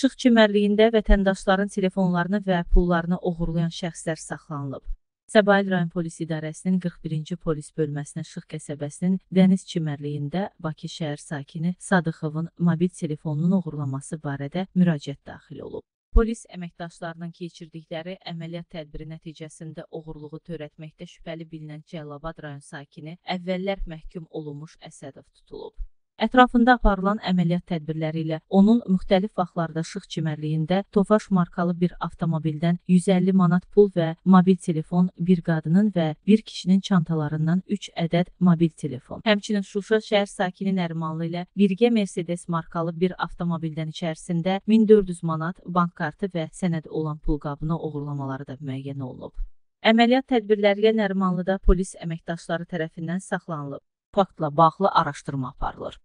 Şıx çimərliyində vətəndaşların telefonlarını və pullarını oğurlayan şəxslər saxlanılıb. Səbail rayon polis idarəsinin 41-ci polis bölməsinin Şıx qəsəbəsinin Dəniz çimərliyində Bakı şəhər sakini Sadıxovun mobil telefonunun oğurlaması barədə müraciət daxil olub. Polis əməkdaşlarının keçirdikləri əməliyyat tədbiri nəticəsində oğurluğu törətməkdə şübhəli bilinən Cəlilabad rayon sakini əvvəllər məhkum olunmuş Əsədov tutulub. Ətrafında aparılan əməliyyat tədbirləri ilə onun müxtəlif vaxtlarda Şıx çimərliyində Tofaş markalı bir avtomobildən 150 manat pul və mobil telefon, bir qadının və bir kişinin çantalarından 3 ədəd mobil telefon. Həmçinin Şuşa şəhər sakini Nərimanlı ilə birgə Mercedes markalı bir avtomobildən içərisində 1400 manat bank kartı və sənəd olan pulqabını oğurlamaları da müəyyən olunub. Əməliyyat tədbirləri ilə Nərimanlıda polis əməkdaşları tərəfindən saxlanılıb. Faktla bağlı araşdırma aparılır.